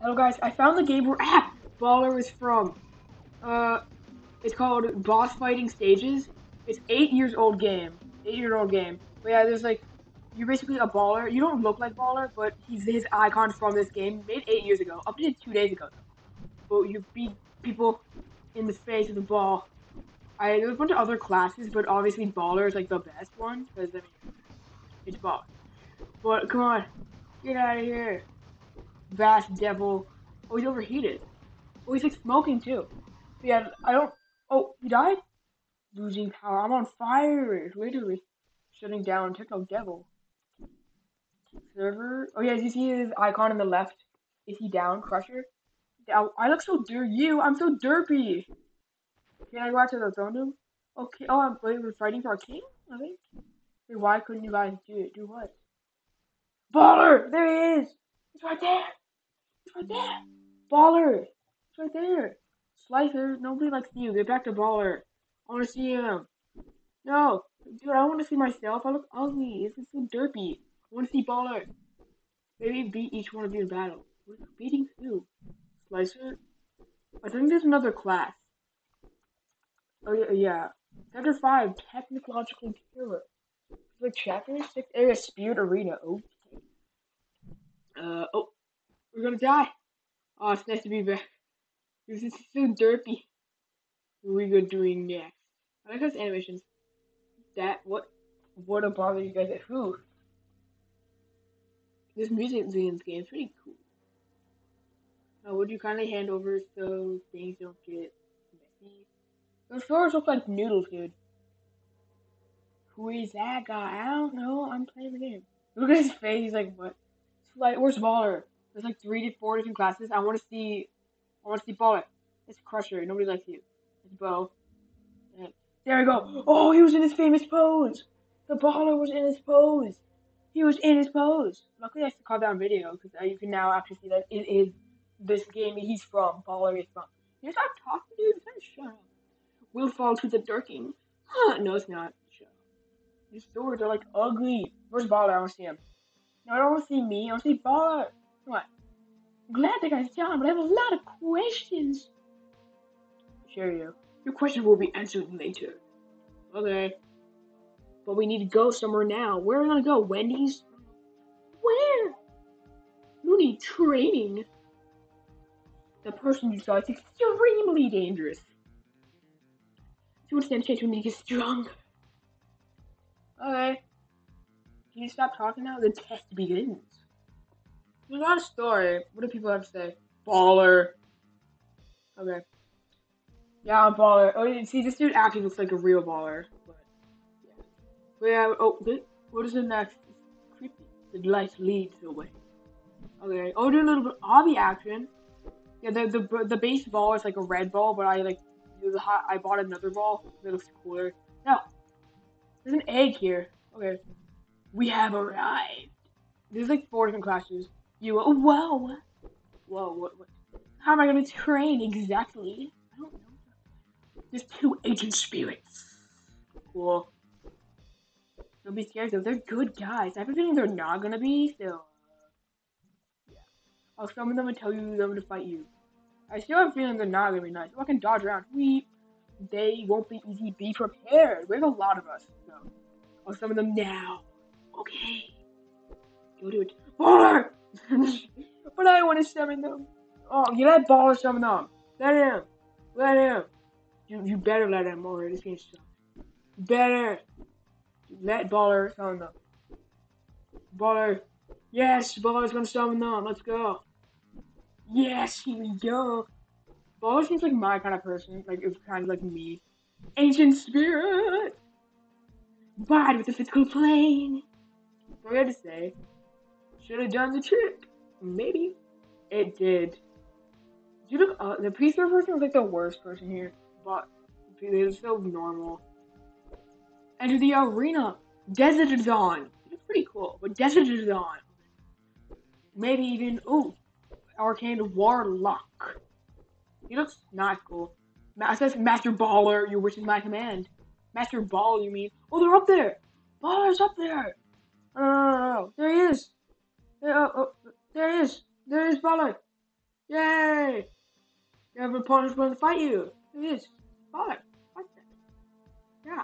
Hello guys, I found the game where ah, Baller is from. Uh, it's called Boss Fighting Stages. It's eight years old game. Eight year old game. But yeah, there's like, you're basically a baller. You don't look like Baller, but he's his icon from this game, made eight years ago, updated two days ago. But you beat people in the face with the ball. I there's a bunch of other classes, but obviously Baller is like the best one because I mean, it's Baller. But come on, get out of here. Vast Devil. Oh, he's overheated. Oh, he's like smoking too. Yeah, I don't. Oh, he died? Losing power. I'm on fire. Literally. Shutting down Techno Devil. Server. Oh, yeah, you see his icon on the left? Is he down? Crusher? Yeah, I look so dir. You, I'm so derpy. Can I go out to the throne room? Okay. Oh, I'm, wait, we're fighting for a king? I think. Wait, why couldn't you guys do it? Do what? Baller! There he is! He's right there! Right there! Baller! It's right there! Slicer, nobody likes you. Get back to Baller. I want to see him. No! Dude, I want to see myself. I look ugly. This is so derpy. I want to see Baller. Maybe beat each one of you in battle. What beating who? Slicer? I think there's another class. Oh, yeah, yeah. Chapter 5, Technological Terror. Like chapter 6, area Spirit Arena. Okay. Uh, oh. We're gonna die. Oh, it's nice to be back. This is so derpy. What are we gonna doing next? I like those animations. That, what, what a bother you guys at who? This music in this game is pretty cool. Now, would you kindly hand over so things don't get messy? Those floors look like noodles, dude. Who is that guy? I don't know. I'm playing the game. Look at his face. He's like, what? It's like, where's Baller? There's like three to four different classes. I want to see. I want to see Baller. It's Crusher. Nobody likes you. It's Bo. There we go. Oh, he was in his famous pose. The Baller was in his pose. He was in his pose. Luckily, I caught that on video because uh, you can now actually see that it is this game he's from. Baller is from. You're not talking, dude. Shut up. Will fall to the darking. Huh? No, it's not. These swords are like ugly. Where's Baller? I want to see him. No, I don't want to see me. I want to see Baller. What? I'm glad that guy's down, but I have a lot of questions. You. Your question will be answered later. Okay. But we need to go somewhere now. Where are we gonna go? Wendy's? Where? No need training. The person you saw is extremely dangerous. To understand change, we need to get stronger. Okay. Can you stop talking now? The test begins. There's not a story. What do people have to say? Baller. Okay. Yeah, I'm baller. Oh, see, this dude actually looks like a real baller. But yeah. But yeah. Oh, this, what is the next? It's creepy. The light leads the way. Okay. Oh, do a little bit of hobby action. Yeah, the the the base ball is like a red ball, but I like hot, I bought another ball. It looks cooler. No, there's an egg here. Okay, we have arrived. There's like four different classes. You oh, whoa, whoa, what, what? How am I gonna train exactly? I don't know. There's two agent spirits. Cool. Don't be scared though. They're good guys. I have a feeling they're not gonna be. So yeah, oh, I'll summon them and tell you them to fight you. I still have a feeling they're not gonna be nice. Oh, I can dodge around. We, they won't be easy. Be prepared. We have a lot of us. So oh, I'll summon them now. Okay. Go do it. Baller! But I want to summon them. Oh, you let Baller summon them. Let him. Let him. You, you better let him or this game's sucks. Better. Let Baller summon them. Baller. Yes, Baller's gonna summon them. Let's go. Yes, here we go. Baller seems like my kind of person. Like, it's kind of like me. Ancient Spirit! Bide with the physical plane. What I had to say. Should have done the trick. Maybe. It did. You look, uh, the priest person was like the worst person here, but they're so normal. Enter the arena. Desert is on. It's pretty cool, but Desert is on. Maybe even, oh, Arcane Warlock. He looks not cool. It says Master Baller, your wish is my command. Master Ball, you mean? Oh, they're up there! Baller's up there! No, no, no, no, There he is! There, oh, there he is! There is Baller! Yay! You have opponents willing to fight you. It is. Fight. Fight. Yeah.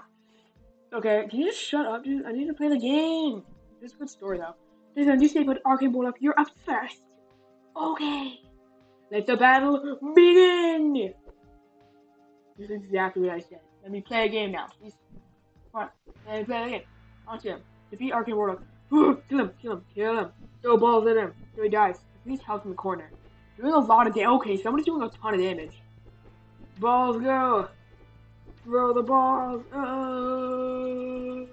Okay, can you just shut up, dude? I need to play the game. This is a good story, though. There's a new statement, Arcane Ball up. You're up first. Okay. Let the battle begin! This is exactly what I said. Let me play a game now. Please. On. Let me play a game. On to him. Defeat Arcane Warlock. kill him, kill him, kill him. Balls at him. So he dies. Please help in the corner. Doing a lot of damage. Okay, somebody's doing a ton of damage. Balls go. Throw the balls. Uh...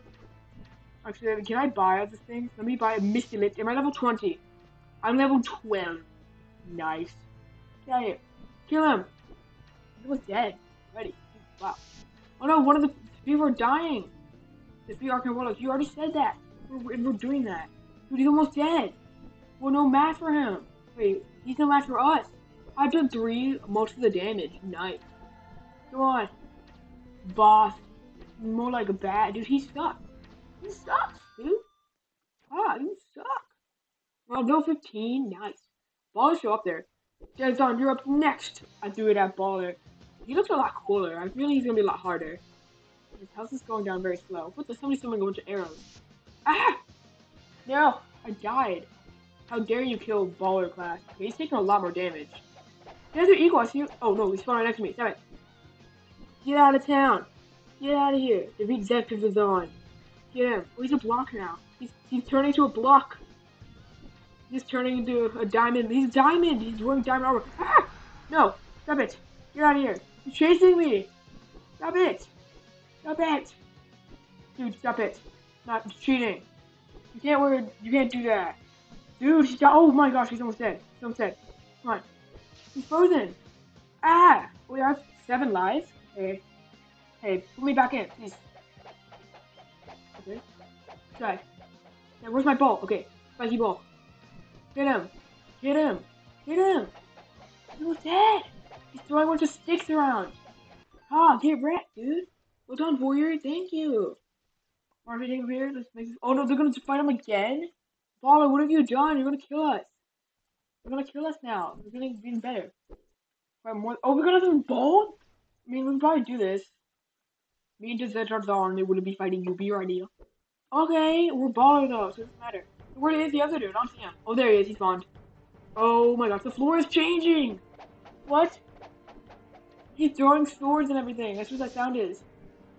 Actually, can I buy this thing? Let me buy a Misty Lift. Am I level 20? I'm level 12. Nice. Get. Kill him. He was dead. Ready. Wow. Oh no, one of the people are dying. The Arcane Warlocks. You already said that. We're, we're doing that. Dude, he's almost dead. Well, no match for him. Wait, he's no match for us. I've done three, most of the damage. Nice. Come on. Boss. More like a bat. Dude, he sucks. He sucks, dude. Ah, you suck. Well, level 15. Nice. Baller show up there. Jezon, you're up next. I threw it at Baller. He looks a lot cooler. I feel like he's gonna be a lot harder. His house is going down very slow. What the? Somebody's a bunch of arrows. Ah! No! I died. How dare you kill Baller class? Okay, he's taking a lot more damage. The other equal, I see. Oh no, he's spawning right next to me. Stop it. Get out of town. Get out of here. The executive is on. Get him. Oh, he's a block now. He's, he's turning to a block. He's turning into a diamond. He's diamond. He's wearing diamond armor. Ah! No. Stop it. Get out of here. He's chasing me. Stop it. Stop it. Dude, stop it. Not cheating. You can't wear. You can't do that. Dude, he's got. Oh my gosh, he's almost dead. He's almost dead. Come on. He's frozen. Ah! We have seven lives. Hey. Hey, put me back in, please. Okay. Die. Now, where's my ball? Okay. Spiky ball. Get him. Get him. Get him. He's dead. He's throwing a bunch of sticks around. Ah, get wrecked, dude. Well done, warrior. Thank you. Are over here? Let's make this. Oh no, they're gonna fight him again? Baller, what have you done? You're gonna kill us. You're gonna kill us now. We're getting even better. More. Oh, we're gonna do both? I mean, we can probably do this. Me and Dezetar's on, they wouldn't be fighting you. Be your idea. Okay, we're baller though, so it doesn't matter. Where is the other dude? I don't see him. Oh, there he is. He spawned. Oh my gosh, the floor is changing. What? He's throwing swords and everything. That's what that sound is.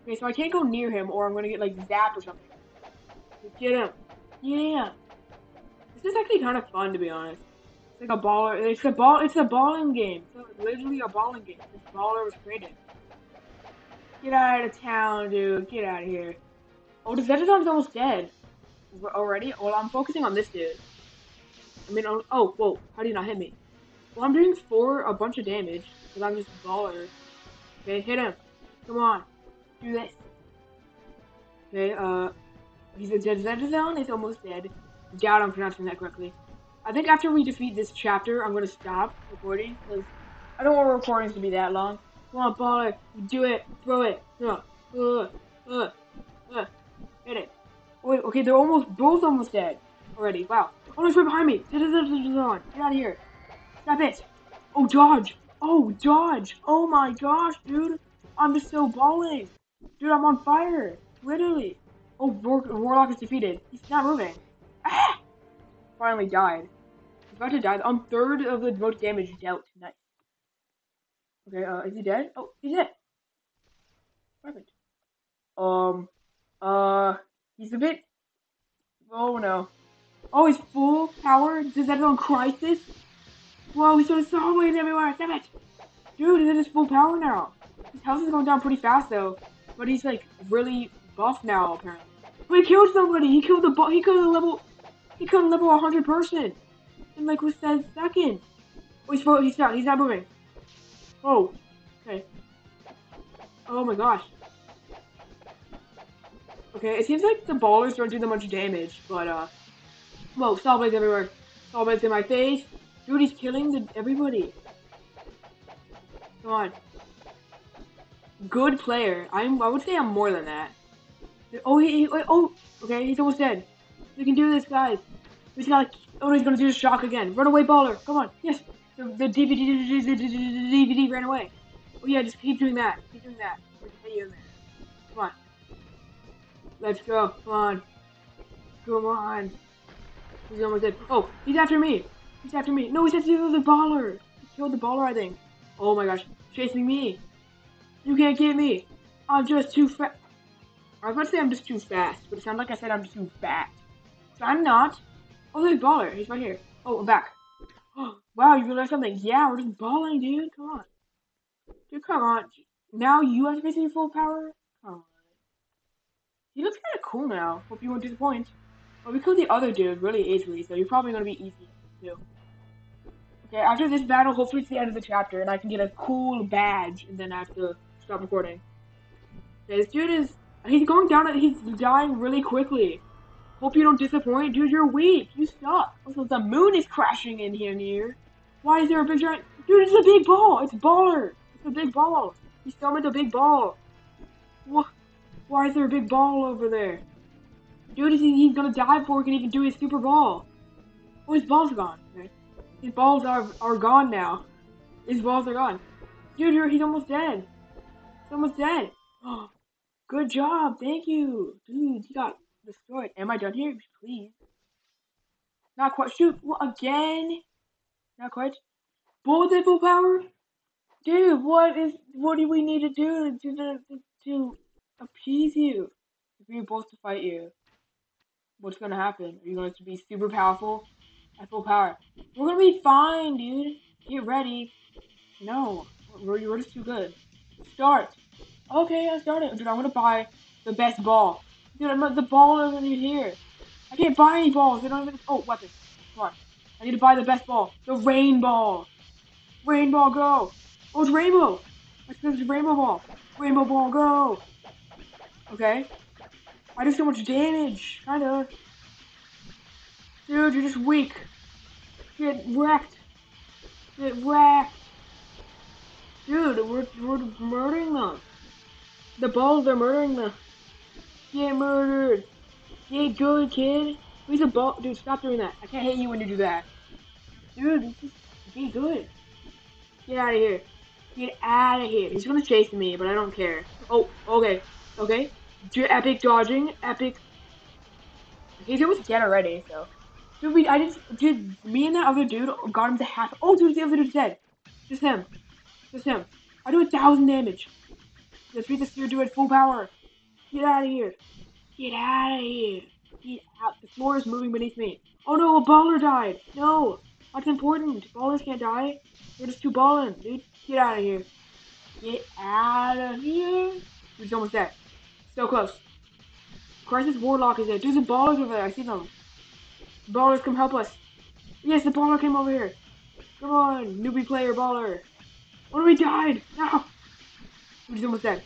Okay, so I can't go near him or I'm gonna get like zapped or something. Get him. Yeah. This is actually kind of fun to be honest. It's like a baller. It's a ball. It's a balling game. It's literally a balling game. This baller was created. Get out of town, dude. Get out of here. Oh, the Zetatron's almost dead. Already? Well, I'm focusing on this dude. I mean, oh, oh, whoa. How do you not hit me? Well, I'm doing four, a bunch of damage. Because I'm just a baller. Okay, hit him. Come on. Do this. Okay, uh... He's a Zetazone. He's almost dead. Doubt I'm pronouncing that correctly. I think after we defeat this chapter, I'm going to stop recording. Because I don't want recordings to be that long. Come on, baller. Do it. Throw it. Uh, uh, uh, uh. Hit it. Wait, okay, they're almost, both almost dead already. Wow. Oh, right behind me. Get out of here. Stop it. Oh, dodge. Oh, dodge. Oh my gosh, dude. I'm just so balling. Dude, I'm on fire. Literally. Oh, War Warlock is defeated. He's not moving. Ah! Finally died. He's about to die. I'm third of the most damage dealt tonight. Okay, uh, is he dead? Oh, he's dead. Perfect. Um, uh, he's a bit... Oh, no. Oh, he's full power? Does that on Crisis? Whoa, he's throwing saw blades everywhere. Damn it. Dude, he's at his full power now. His health is going down pretty fast, though. But he's, like, really buff now, apparently. Oh, he killed somebody. He killed the he killed the level... He a level 100 percent In, like, with that second. Oh, he's, he's not. He's not moving. Oh. Okay. Oh, my gosh. Okay, it seems like the ballers don't do that much damage, but, uh... Whoa, saw blades everywhere. Saw blades in my face. Dude, he's killing the, everybody. Come on. Good player. I'm. I would say I'm more than that. Oh, he, he oh, okay, he's almost dead. We can do this, guys. We just gotta. Oh, he's gonna do the shock again. Run away, baller. Come on. Yes. The, the DVD, the DVD ran away. Oh yeah, just keep doing that. Keep doing that. A video in there. Come on. Let's go. Come on. Come on. He's almost dead. Oh, he's after me. He's after me. No, he's after the baller. He killed the baller, I think. Oh my gosh. Chasing me. You can't get me. I'm just too fast. I was about to say I'm just too fast, but it sounded like I said I'm just too fat. I'm not. Oh, there's baller. He's right here. Oh, I'm back. Oh, wow, you realized something. Yeah, we're just balling, dude. Come on. Dude, come on. Now you have to face your full power? Come on. He looks kind of cool now. Hope you won't disappoint. Well, we killed the other dude really is easily, so you're probably going to be easy, too. Okay, after this battle, hopefully it's the end of the chapter, and I can get a cool badge, and then I have to stop recording. Okay, this dude is... He's going down, he's dying really quickly. Hope you don't disappoint. Dude, you're weak. You suck. Also, the moon is crashing in here near. Why is there a big giant... Dude, it's a big ball. It's baller. It's a big ball. He summoned a big ball. What? Why is there a big ball over there? Dude, he's gonna die before he can even do his super ball. Oh, his balls are gone. His balls are, are gone now. His balls are gone. Dude, he's almost dead. He's almost dead. Oh, good job. Thank you. Dude, he got destroyed. Am I done here? Please. Not quite. Shoot. What, again? Not quite. Bullet full power? Dude, what is, what do we need to do to, to, to appease you? If we're both to fight you what's gonna happen? Are you going to be super powerful at full power? We're gonna be fine, dude. Get ready. No, we're, we're just too good. Start. Okay, I started. Dude, I'm gonna buy the best ball. Dude, I'm, the ball isn't even here. I can't buy any balls. They don't even. Oh, weapon. Come on. I need to buy the best ball. The rain ball. Rain ball, go. Oh, it's rainbow. Let's go rainbow ball. Rainbow ball, go. Okay. I do so much damage, kinda. Dude, you're just weak. Get wrecked. Get wrecked. Dude, we're, we're murdering them. The balls are murdering them. Get murdered. Get good, kid. Who's a ball? Dude, stop doing that. I can't hit you when you do that. Dude, just be good. Get out of here. Get out of here. He's gonna chase me, but I don't care. Oh, okay. Okay. Do epic dodging, epic. He's almost dead already, so. Dude, we, I just, dude, me and that other dude got him to half. Oh, dude, the other dude's dead. Just him. Just him. I do a thousand damage. Let's beat this dude to it full power. Get out of here. Get out of here. Get out. The floor is moving beneath me. Oh no, a baller died. No. That's important. Ballers can't die. We're just too balling, dude. Get out of here. Get out of here. Dude's almost dead. So close. Crisis Warlock is there. There's a baller over there. I see them. Ballers, come help us. Yes, the baller came over here. Come on, newbie player baller. Oh, we died. No. He's almost dead.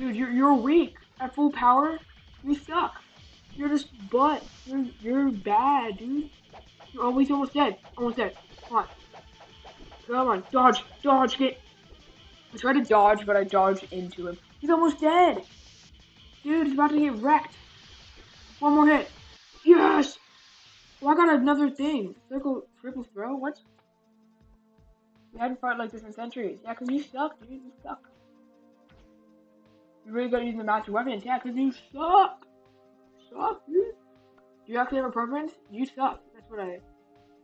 Dude, you're, you're weak. At full power, you suck. You're just butt. You're, you're bad, dude. You're always almost dead. Almost dead. Come on. Come on. Dodge. Dodge. Get. I tried to dodge, but I dodged into him. He's almost dead. Dude, he's about to get wrecked. One more hit. Yes! Oh, I got another thing. Circle, triple throw? What? We hadn't fought like this in centuries. Yeah, because you suck, dude. You suck. You really gotta use the master weapons. Yeah, because you suck. Suck, dude. Do you actually have a preference? You suck. That's what I...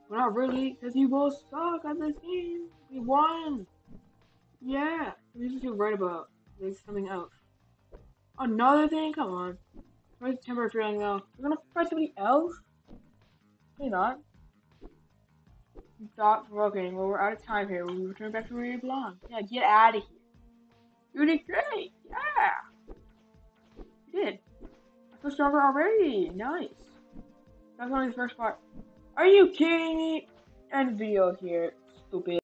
Well, not really, because you both suck at this game. We won. Yeah. Is what you're right about. There's something else. Another thing? Come on. Where's temporary feeling though? We're gonna fight somebody else? Maybe not. Stop broken. Well, we're out of time here. We return back to where you belong. Yeah, get out of here. You did great. Yeah. You did. I feel stronger already. Nice. That's only the first part. Are you kidding me? End video here, stupid.